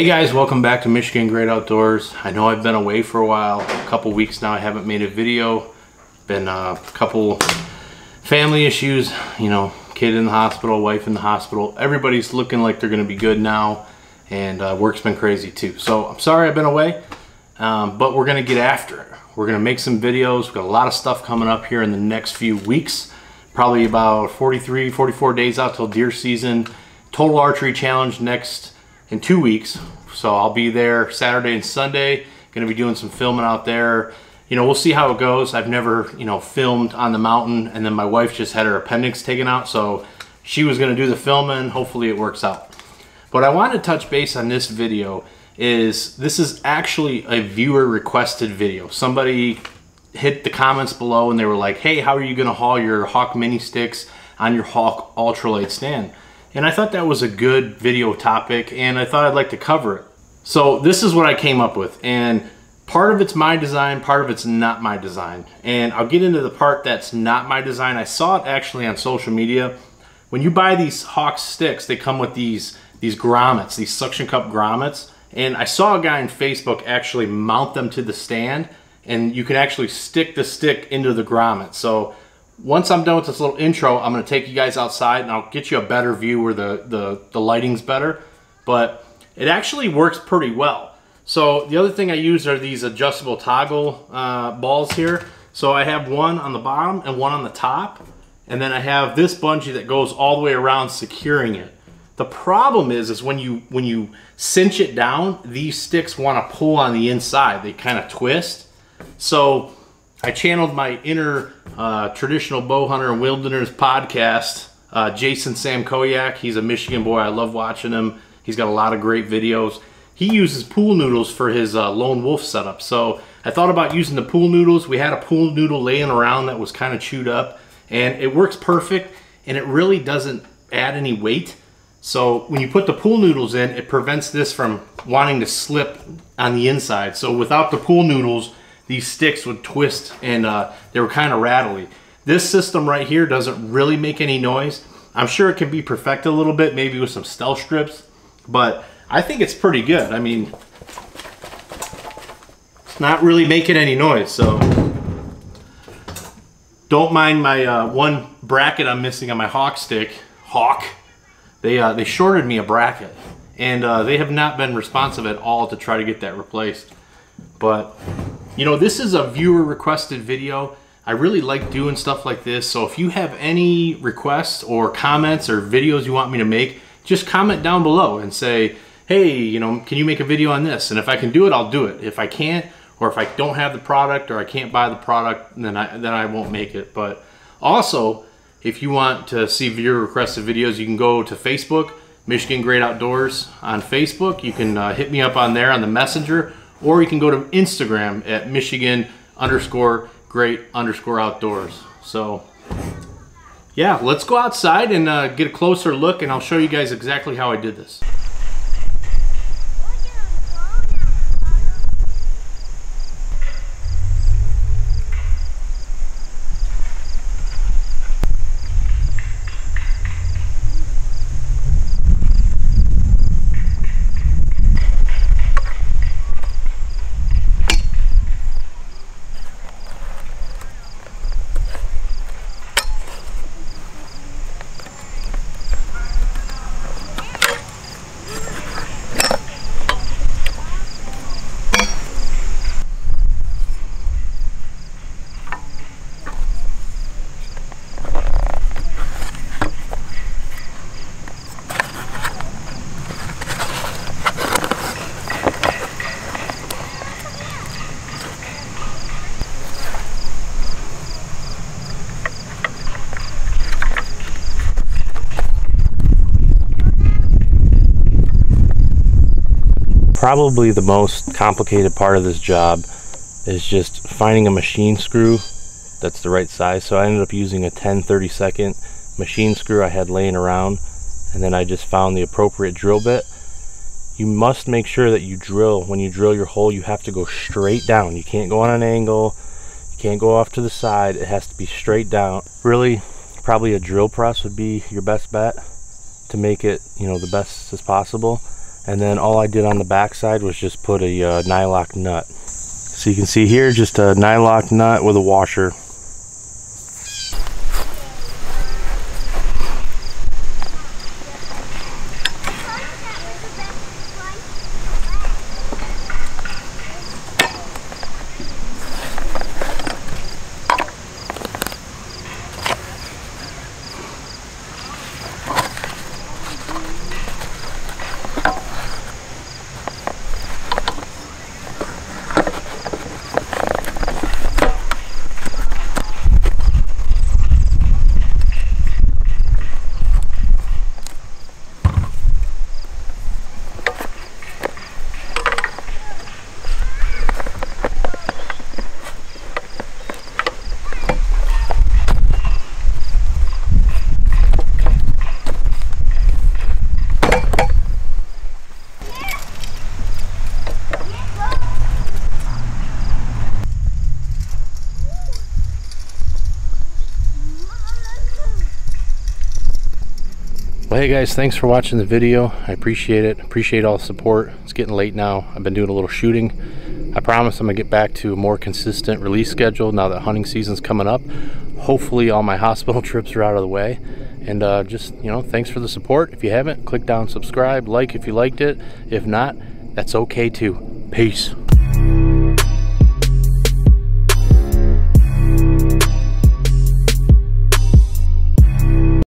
Hey guys, welcome back to Michigan Great Outdoors. I know I've been away for a while, a couple weeks now I haven't made a video. Been a couple family issues, you know, kid in the hospital, wife in the hospital. Everybody's looking like they're gonna be good now and uh, work's been crazy too. So I'm sorry I've been away, um, but we're gonna get after it. We're gonna make some videos. We've got a lot of stuff coming up here in the next few weeks. Probably about 43, 44 days out till deer season. Total Archery Challenge next in two weeks. So I'll be there Saturday and Sunday. Gonna be doing some filming out there. You know, we'll see how it goes. I've never, you know, filmed on the mountain and then my wife just had her appendix taken out. So she was gonna do the filming. Hopefully it works out. But I want to touch base on this video is this is actually a viewer requested video. Somebody hit the comments below and they were like, hey, how are you gonna haul your Hawk mini sticks on your Hawk ultralight stand? And I thought that was a good video topic and I thought I'd like to cover it. So this is what I came up with and part of it's my design, part of it's not my design. And I'll get into the part that's not my design. I saw it actually on social media. When you buy these Hawk sticks, they come with these, these grommets, these suction cup grommets. And I saw a guy on Facebook actually mount them to the stand and you can actually stick the stick into the grommet. So once I'm done with this little intro, I'm gonna take you guys outside and I'll get you a better view where the, the, the lighting's better. But it actually works pretty well. So the other thing I use are these adjustable toggle uh, balls here. So I have one on the bottom and one on the top. And then I have this bungee that goes all the way around securing it. The problem is, is when you when you cinch it down, these sticks want to pull on the inside. They kind of twist. So I channeled my inner uh, traditional bow hunter and wilderness podcast, uh, Jason Samkoyak. He's a Michigan boy. I love watching him. He's got a lot of great videos. He uses pool noodles for his uh, lone wolf setup. So I thought about using the pool noodles. We had a pool noodle laying around that was kind of chewed up and it works perfect and it really doesn't add any weight. So when you put the pool noodles in, it prevents this from wanting to slip on the inside. So without the pool noodles, these sticks would twist and uh, they were kind of rattly. This system right here doesn't really make any noise. I'm sure it can be perfected a little bit, maybe with some stealth strips, but I think it's pretty good. I mean, it's not really making any noise, so don't mind my uh, one bracket I'm missing on my Hawk stick. Hawk. They, uh, they shorted me a bracket, and uh, they have not been responsive at all to try to get that replaced. But, you know, this is a viewer requested video. I really like doing stuff like this, so if you have any requests or comments or videos you want me to make, just comment down below and say, hey, you know, can you make a video on this? And if I can do it, I'll do it. If I can't, or if I don't have the product or I can't buy the product, then I, then I won't make it. But also, if you want to see viewer requested videos, you can go to Facebook, Michigan Great Outdoors on Facebook. You can uh, hit me up on there on the messenger, or you can go to Instagram at Michigan underscore great underscore outdoors. So yeah, let's go outside and uh, get a closer look and I'll show you guys exactly how I did this. Probably the most complicated part of this job is just finding a machine screw that's the right size. So I ended up using a 10 32nd machine screw I had laying around and then I just found the appropriate drill bit. You must make sure that you drill, when you drill your hole, you have to go straight down. You can't go on an angle, you can't go off to the side, it has to be straight down. Really, probably a drill press would be your best bet to make it, you know, the best as possible. And then all I did on the back side was just put a uh, nylock nut. So you can see here, just a nylock nut with a washer. Hey guys, thanks for watching the video. I appreciate it. Appreciate all the support. It's getting late now. I've been doing a little shooting. I promise I'm gonna get back to a more consistent release schedule now that hunting season's coming up. Hopefully all my hospital trips are out of the way. And uh, just, you know, thanks for the support. If you haven't, click down subscribe, like if you liked it. If not, that's okay too. Peace.